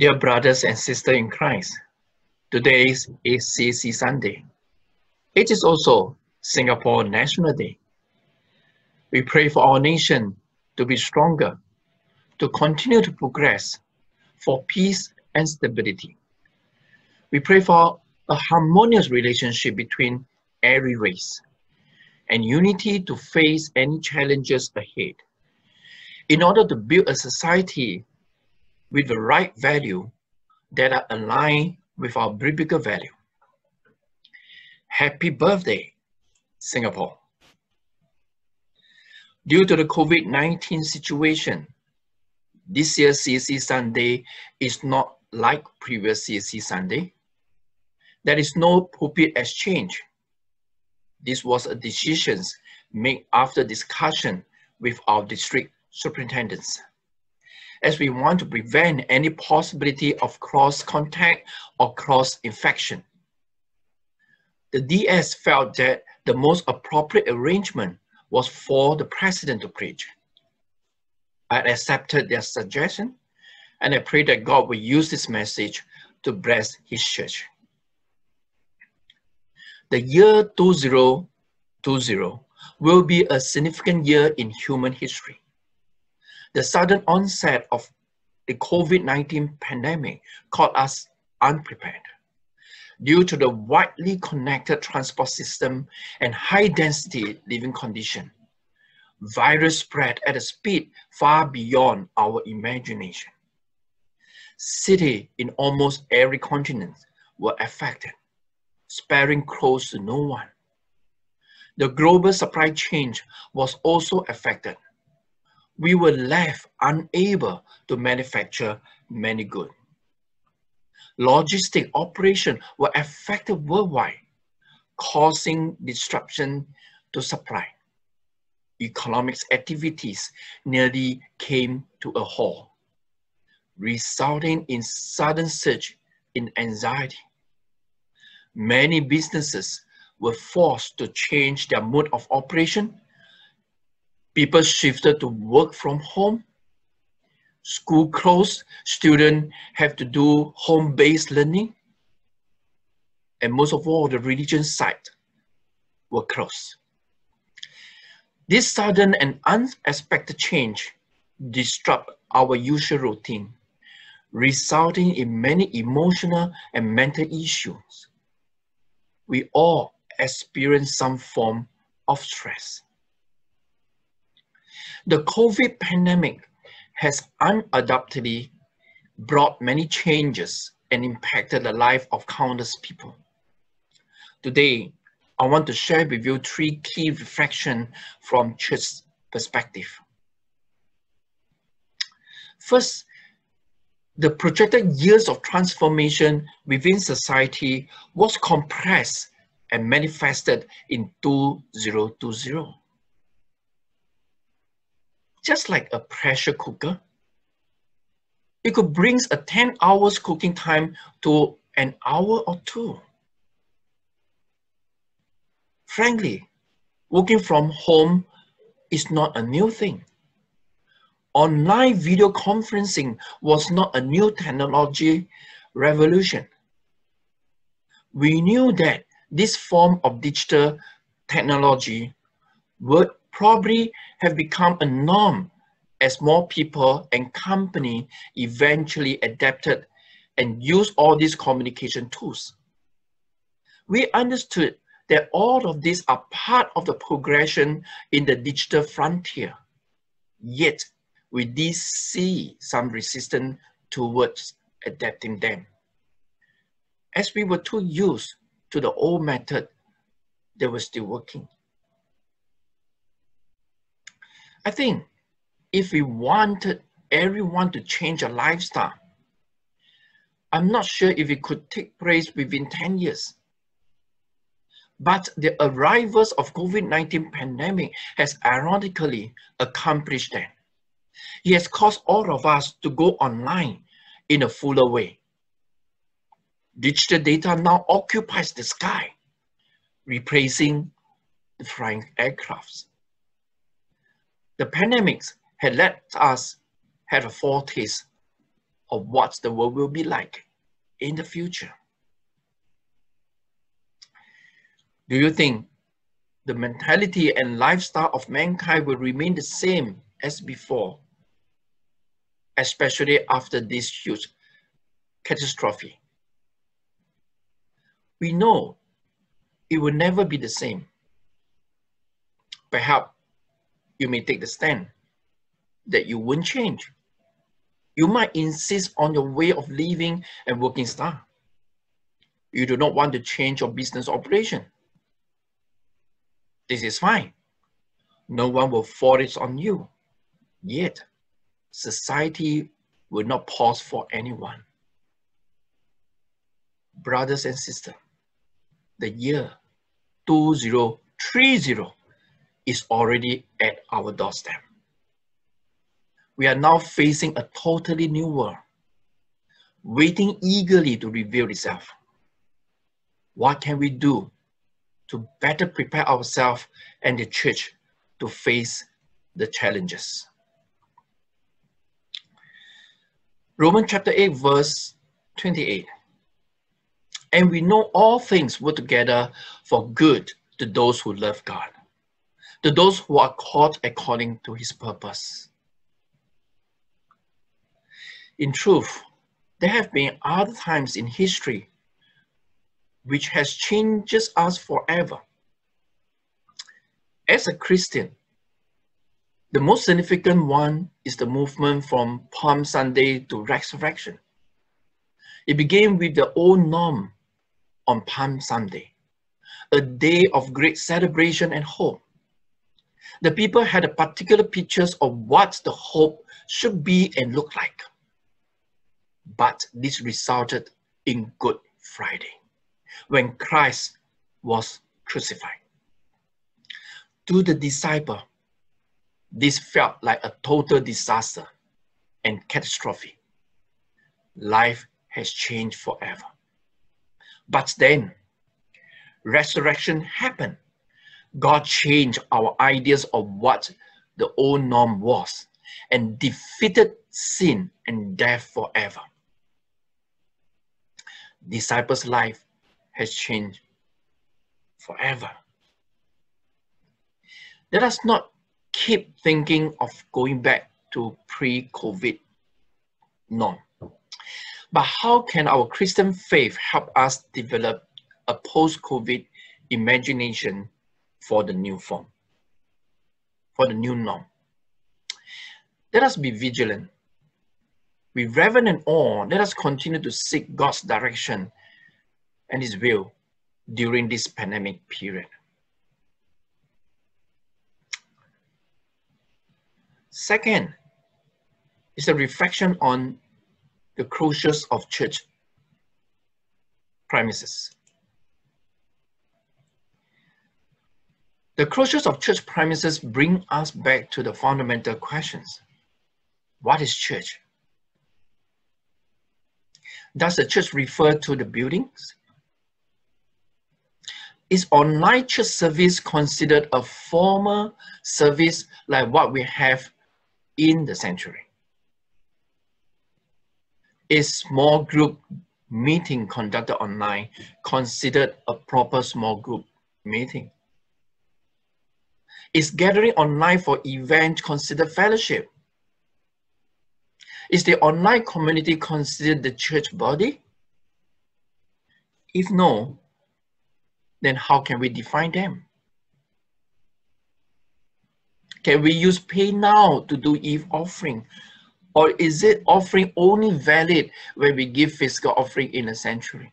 Dear brothers and sisters in Christ, today is CAC Sunday. It is also Singapore National Day. We pray for our nation to be stronger, to continue to progress, for peace and stability. We pray for a harmonious relationship between every race and unity to face any challenges ahead. In order to build a society with the right value that are aligned with our biblical value. Happy birthday, Singapore. Due to the COVID-19 situation, this year's CAC Sunday is not like previous CAC Sunday. There is no pulpit exchange. This was a decision made after discussion with our district superintendents as we want to prevent any possibility of cross contact or cross infection. The DS felt that the most appropriate arrangement was for the president to preach. I accepted their suggestion and I pray that God will use this message to bless his church. The year 2020 will be a significant year in human history. The sudden onset of the COVID-19 pandemic caught us unprepared. Due to the widely connected transport system and high density living condition, virus spread at a speed far beyond our imagination. Cities in almost every continent were affected, sparing close to no one. The global supply chain was also affected we were left unable to manufacture many goods. Logistic operations were affected worldwide, causing disruption to supply. Economic activities nearly came to a halt, resulting in sudden surge in anxiety. Many businesses were forced to change their mode of operation people shifted to work from home. School closed, students have to do home-based learning. And most of all, the religion site were closed. This sudden and unexpected change disrupt our usual routine, resulting in many emotional and mental issues. We all experience some form of stress. The COVID pandemic has undoubtedly brought many changes and impacted the life of countless people. Today, I want to share with you three key reflections from church perspective. First, the projected years of transformation within society was compressed and manifested in 2020 just like a pressure cooker. It could bring a 10 hours cooking time to an hour or two. Frankly, working from home is not a new thing. Online video conferencing was not a new technology revolution. We knew that this form of digital technology would probably have become a norm as more people and company eventually adapted and used all these communication tools. We understood that all of these are part of the progression in the digital frontier. Yet, we did see some resistance towards adapting them. As we were too used to the old method, they were still working. I think if we wanted everyone to change a lifestyle, I'm not sure if it could take place within 10 years. But the arrivals of COVID-19 pandemic has ironically accomplished that. It has caused all of us to go online in a fuller way. Digital data now occupies the sky, replacing the flying aircrafts. The pandemics had let us have a foretaste of what the world will be like in the future. Do you think the mentality and lifestyle of mankind will remain the same as before, especially after this huge catastrophe? We know it will never be the same. Perhaps you may take the stand that you won't change. You might insist on your way of living and working style. You do not want to change your business operation. This is fine. No one will force on you. Yet, society will not pause for anyone. Brothers and sisters, the year 2030 is already at our doorstep. We are now facing a totally new world, waiting eagerly to reveal itself. What can we do to better prepare ourselves and the church to face the challenges? Romans chapter 8, verse 28. And we know all things work together for good to those who love God, to those who are called according to his purpose. In truth, there have been other times in history which has changes us forever. As a Christian, the most significant one is the movement from Palm Sunday to resurrection. It began with the old norm on Palm Sunday, a day of great celebration and hope. The people had a particular pictures of what the hope should be and look like. But this resulted in Good Friday, when Christ was crucified. To the disciple, this felt like a total disaster and catastrophe. Life has changed forever. But then, resurrection happened. God changed our ideas of what the old norm was and defeated sin and death forever. Disciples' life has changed forever. Let us not keep thinking of going back to pre-COVID norm. But how can our Christian faith help us develop a post-COVID imagination for the new form, for the new norm? Let us be vigilant. With reverence and awe, let us continue to seek God's direction and His will during this pandemic period. Second is a reflection on the closures of church premises. The closures of church premises bring us back to the fundamental questions. What is church? Does the church refer to the buildings? Is online church service considered a formal service like what we have in the sanctuary? Is small group meeting conducted online considered a proper small group meeting? Is gathering online for event considered fellowship? Is the online community considered the church body? If no, then how can we define them? Can we use PayNow to do e-offering or is it offering only valid when we give physical offering in a sanctuary?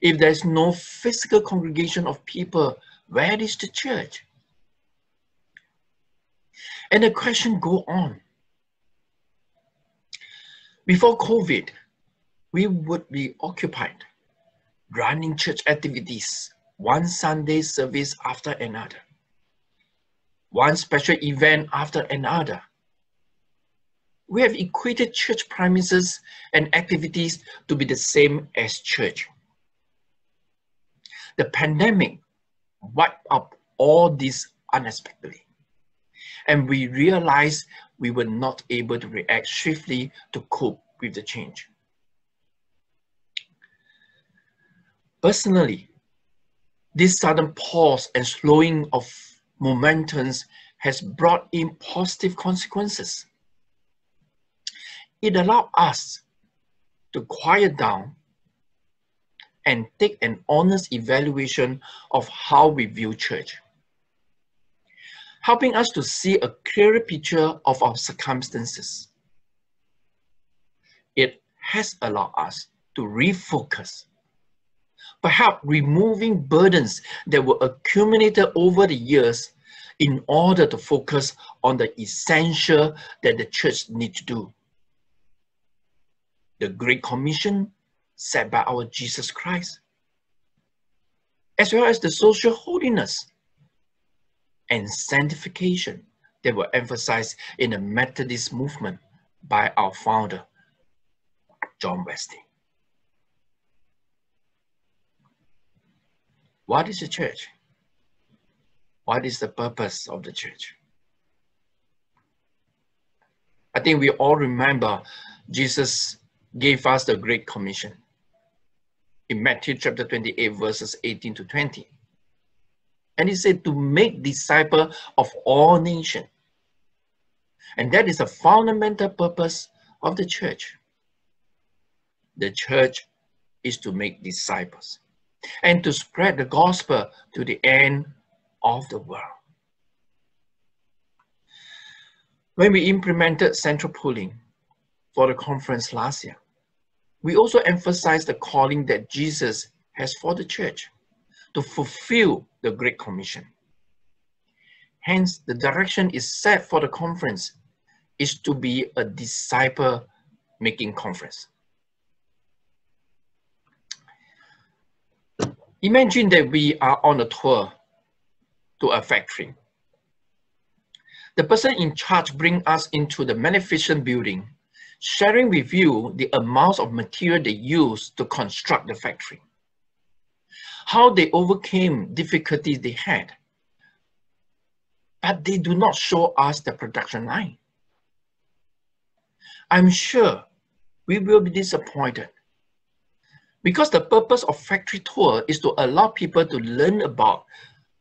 If there's no physical congregation of people, where is the church? And the question go on. Before COVID, we would be occupied running church activities, one Sunday service after another one special event after another. We have equated church premises and activities to be the same as church. The pandemic wiped up all this unexpectedly. And we realized we were not able to react swiftly to cope with the change. Personally, this sudden pause and slowing of momentums has brought in positive consequences. It allowed us to quiet down and take an honest evaluation of how we view church, helping us to see a clearer picture of our circumstances. It has allowed us to refocus, perhaps removing burdens that were accumulated over the years in order to focus on the essential that the church needs to do. The Great Commission set by our Jesus Christ, as well as the social holiness and sanctification that were emphasized in the Methodist movement by our founder, John Wesley. What is the church? What is the purpose of the church? I think we all remember Jesus gave us the Great Commission in Matthew chapter 28, verses 18 to 20. And he said to make disciple of all nations. And that is a fundamental purpose of the church. The church is to make disciples and to spread the gospel to the end of the world. When we implemented central pooling for the conference last year, we also emphasize the calling that Jesus has for the church to fulfill the Great Commission. Hence, the direction is set for the conference is to be a disciple-making conference. Imagine that we are on a tour to a factory. The person in charge brings us into the magnificent building sharing with you the amounts of material they used to construct the factory, how they overcame difficulties they had, but they do not show us the production line. I'm sure we will be disappointed. Because the purpose of factory tour is to allow people to learn about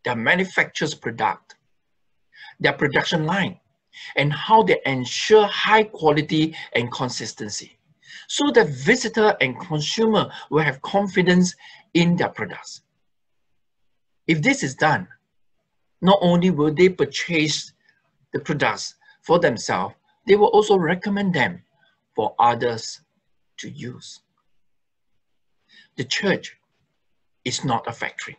their manufacturer's product, their production line, and how they ensure high quality and consistency so that visitor and consumer will have confidence in their products. If this is done, not only will they purchase the products for themselves, they will also recommend them for others to use. The church is not a factory,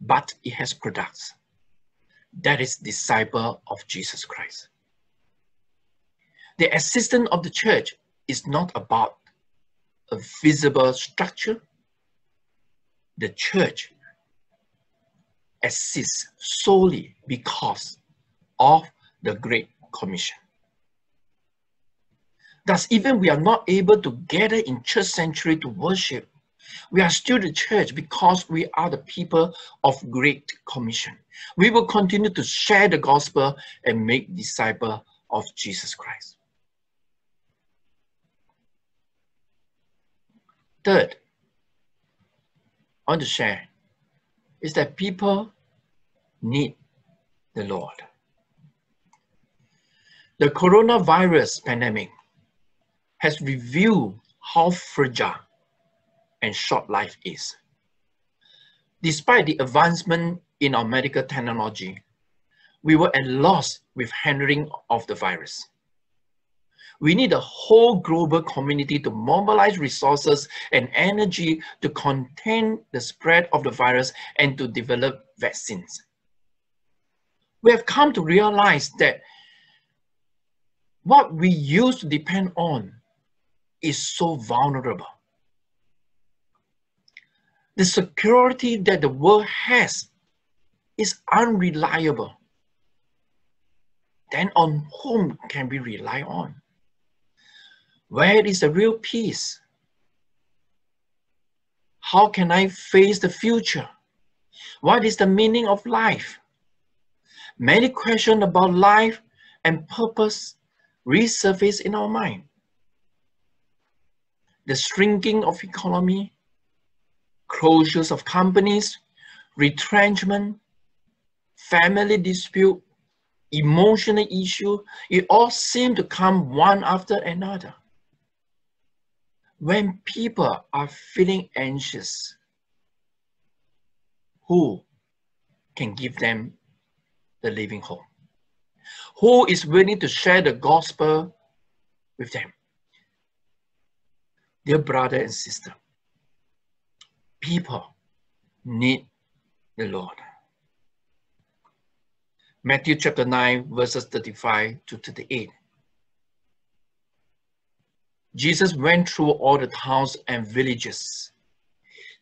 but it has products that is disciple of Jesus Christ. The existence of the church is not about a visible structure. The church exists solely because of the Great Commission. Thus, even we are not able to gather in church sanctuary to worship, we are still the church because we are the people of great commission. We will continue to share the gospel and make disciple of Jesus Christ. Third, I want to share is that people need the Lord. The coronavirus pandemic has revealed how fragile and short life is. Despite the advancement in our medical technology, we were at loss with handling of the virus. We need a whole global community to mobilize resources and energy to contain the spread of the virus and to develop vaccines. We have come to realize that what we used to depend on is so vulnerable the security that the world has is unreliable, then on whom can we rely on? Where is the real peace? How can I face the future? What is the meaning of life? Many questions about life and purpose resurface in our mind. The shrinking of economy, closures of companies, retrenchment, family dispute, emotional issue, it all seem to come one after another. When people are feeling anxious, who can give them the living hope? Who is willing to share the gospel with them? Dear brother and sister, people need the Lord. Matthew chapter 9, verses 35 to 38. Jesus went through all the towns and villages,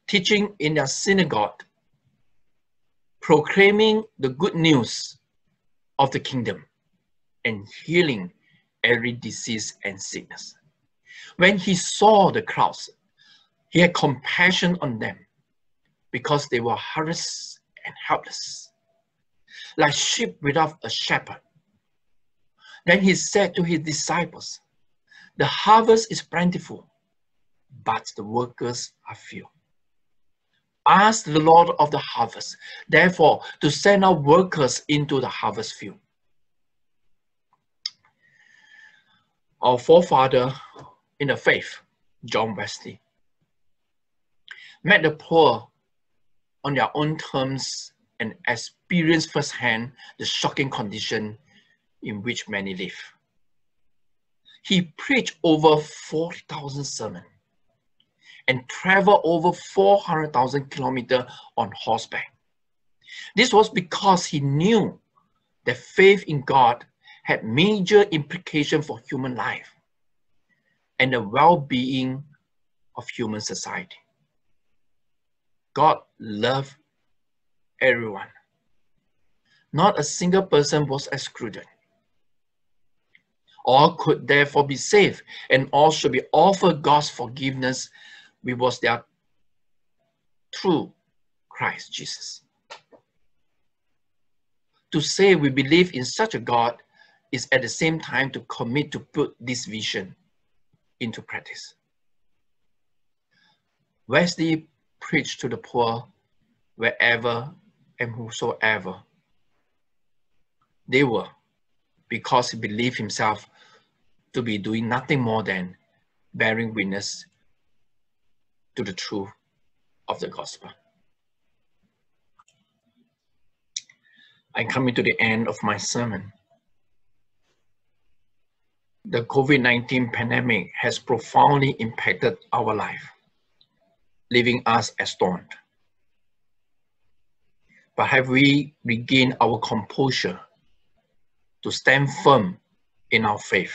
teaching in their synagogue, proclaiming the good news of the kingdom, and healing every disease and sickness. When he saw the crowds, he had compassion on them because they were harassed and helpless, like sheep without a shepherd. Then he said to his disciples, the harvest is plentiful, but the workers are few. Ask the Lord of the harvest, therefore, to send out workers into the harvest field. Our forefather in the faith, John Wesley, met the poor on their own terms and experienced firsthand the shocking condition in which many live. He preached over 40,000 sermons and traveled over 400,000 kilometers on horseback. This was because he knew that faith in God had major implications for human life and the well-being of human society. God loved everyone. Not a single person was excluded. All could therefore be saved, and all should be offered God's forgiveness, which was their through Christ Jesus. To say we believe in such a God is at the same time to commit to put this vision into practice. Wesley preached to the poor wherever and whosoever they were because he believed himself to be doing nothing more than bearing witness to the truth of the gospel. I'm coming to the end of my sermon. The COVID-19 pandemic has profoundly impacted our life, leaving us astounded. But have we regained our composure to stand firm in our faith?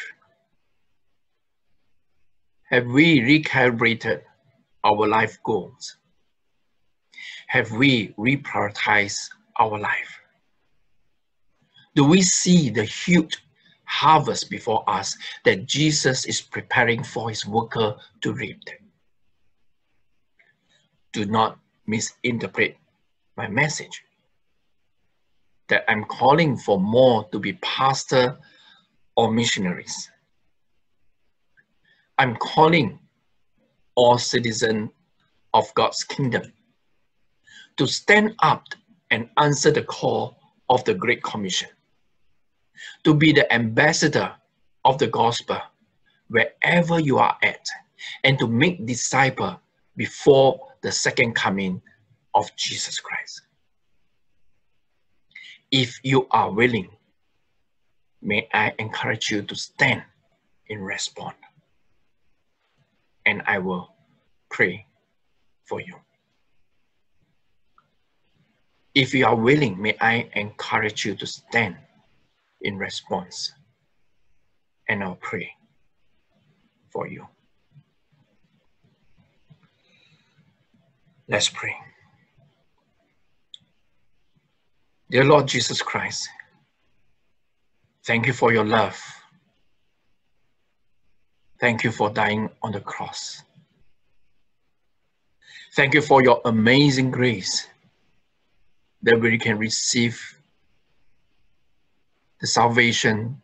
Have we recalibrated our life goals? Have we reprioritized our life? Do we see the huge harvest before us that Jesus is preparing for his worker to reap? Do not misinterpret my message that I'm calling for more to be pastor or missionaries. I'm calling all citizens of God's kingdom to stand up and answer the call of the Great Commission, to be the ambassador of the gospel wherever you are at, and to make disciple before the second coming of Jesus Christ. If you are willing, may I encourage you to stand in response and I will pray for you. If you are willing, may I encourage you to stand in response and I'll pray for you. Let's pray. Dear Lord Jesus Christ, thank you for your love Thank you for dying on the cross. Thank you for your amazing grace that we can receive the salvation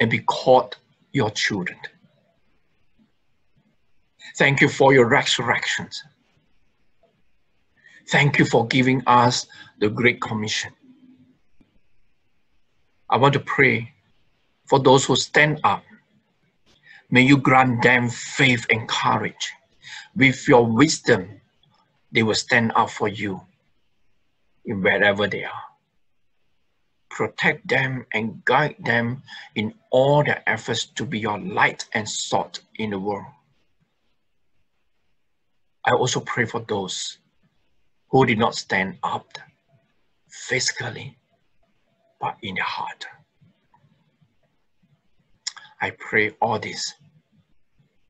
and be called your children. Thank you for your resurrections. Thank you for giving us the Great Commission. I want to pray for those who stand up. May you grant them faith and courage. With your wisdom, they will stand up for you in wherever they are. Protect them and guide them in all their efforts to be your light and salt in the world. I also pray for those who did not stand up physically, but in the heart. I pray all this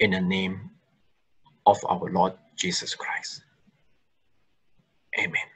in the name of our Lord Jesus Christ. Amen.